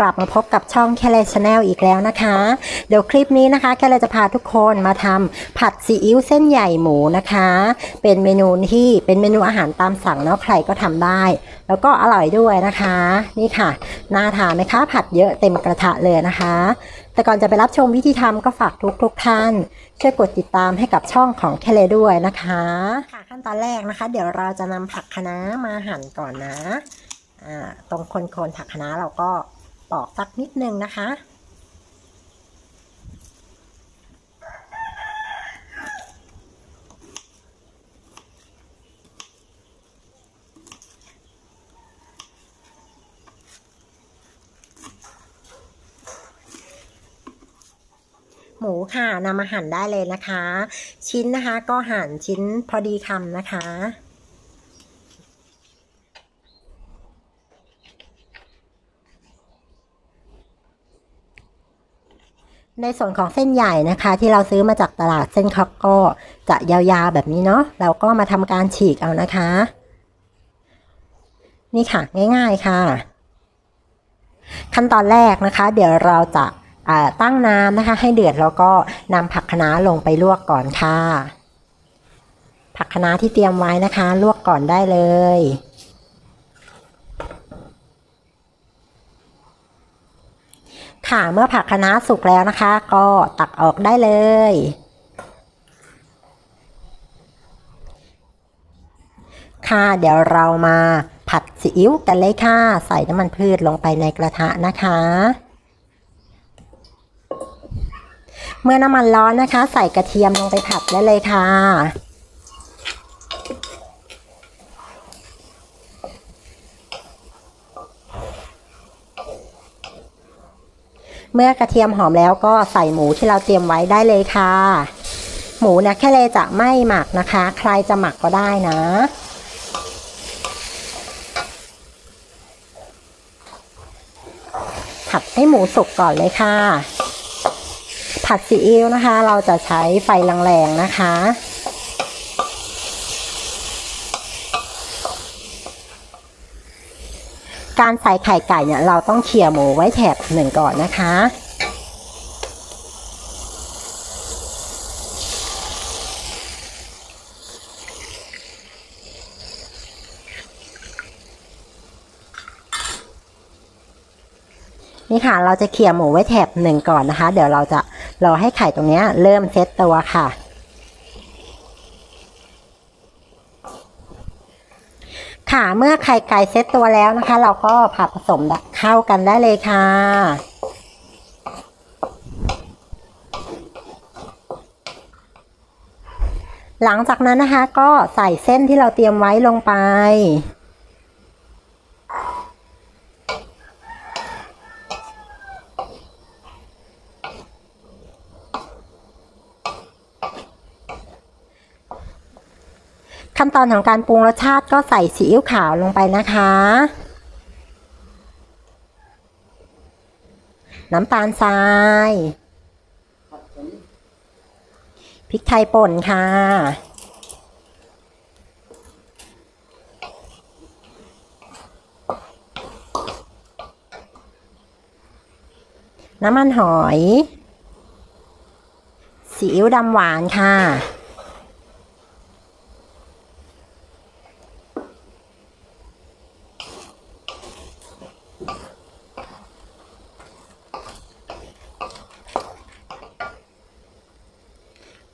กลับมาพบกับช่องแค่เล channel อีกแล้วนะคะ เดี๋ยวคลิปนี้นะคะแค่เลจะพาทุกคนมาทำผัดซีอิ๊วเส้นใหญ่หมูนะคะ เป็นเมนูที่เป็นเมนูอาหารตามสั่งเนาะใครก็ทำได้ แล้วก็อร่อยด้วยนะคะ นี่ค่ะน่าทานไหมคะผัดเยอะเต็มกระทะเลยนะคะ แต่ก่อนจะไปรับชมวิธีทำก็ฝากทุกทุกๆท่านช่วยกดติดตามให้กับช่องของแค่เลด้วยนะคะค่ะขั้นตอนแรกนะคะ เดี๋ยวเราจะนำผักคะน้ามาหั่นก่อนนะตรงโคนๆผักคะน้าเราก็ ปอกสักนิดนึงนะคะ หมูค่ะนำมาหั่นได้เลยนะคะ ชิ้นนะคะก็หั่นชิ้นพอดีคำนะคะ ในส่วนของเส้นใหญ่นะคะ ที่เราซื้อมาจากตลาดเส้นคอกก็จะยาวๆแบบนี้เนาะเราก็มาทำการฉีกเอานะคะ นี่ค่ะง่ายๆค่ะ ขั้นตอนแรกนะคะ เดี๋ยวเราจะตั้งน้ำนะคะ ให้เดือดแล้วก็นำผักคะน้าลงไปลวกก่อนค่ะ ผักคะน้าที่เตรียมไว้นะคะ ลวกก่อนได้เลย ค่ะเมื่อผักคะน้าสุกแล้วนะคะ ก็ตักออกได้เลย ค่ะเดี๋ยวเรามาผัดซีอิ๊วกันเลยค่ะ ใส่น้ำมันพืชลงไปในกระทะนะคะ เมื่อน้ำมันร้อนนะคะ ใส่กระเทียมลงไปผัดได้เลยค่ะ เมื่อกระเทียมหอมแล้วก็ใส่หมูที่เราเตรียมไว้ได้เลยค่ะ หมูเนี่ยแค่เลยจะไม่หมักนะคะ ใครจะหมักก็ได้นะผัดให้หมูสุกก่อนเลยค่ะ ผัดซีอิ๊วนะคะ เราจะใช้ไฟแรงๆนะคะ การใส่ไข่ไก่เนี่ยเราต้องเขี่ยหมูไว้แถบหนึ่งก่อนนะคะ นี่ค่ะเราจะเขี่ยหมูไว้แถบหนึ่งก่อนนะคะ เดี๋ยวเราจะรอให้ไข่ตรงนี้เริ่มเซตตัวค่ะ ค่ะเมื่อไข่ไก่เซตตัวแล้วนะคะ เราก็ผัดผสมเข้ากันได้เลยค่ะหลังจากนั้นนะคะก็ใส่เส้นที่เราเตรียมไว้ลงไป ขั้นตอนของการปรุงรสชาติก็ใส่ซีอิ๊วขาวลงไปนะคะ น้ำตาลทราย พริกไทยป่นค่ะ น้ำมันหอยซีอิ๊วดำหวานค่ะ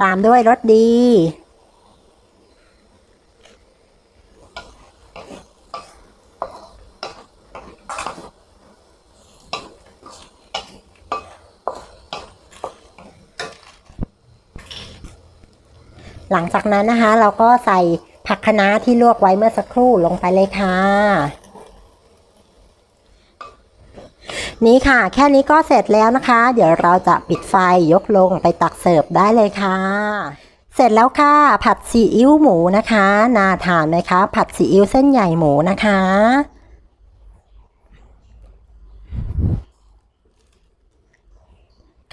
ตามด้วยรสดี หลังจากนั้นนะคะ เราก็ใส่ผักคะน้าที่ลวกไว้เมื่อสักครู่ลงไปเลยค่ะ นี่ค่ะ แค่นี้ก็เสร็จแล้วนะคะ เดี๋ยวเราจะปิดไฟยกลงไปตักเสิร์ฟได้เลยค่ะ เสร็จแล้วค่ะ ผัดซีอิ๊วหมูนะคะ น่าทานไหมคะ ผัดซีอิ๊วเส้นใหญ่หมูนะคะ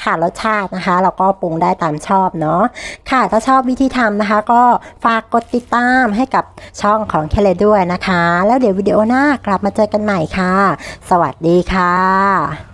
ค่ะรสชาตินะคะ เราก็ปรุงได้ตามชอบเนาะค่ะถ้าชอบวิธีทำนะคะ ก็ฝากกดติดตามให้กับช่องของแคเลด้วยนะคะ แล้วเดี๋ยววิดีโอหน้ากลับมาเจอกันใหม่ค่ะ สวัสดีค่ะ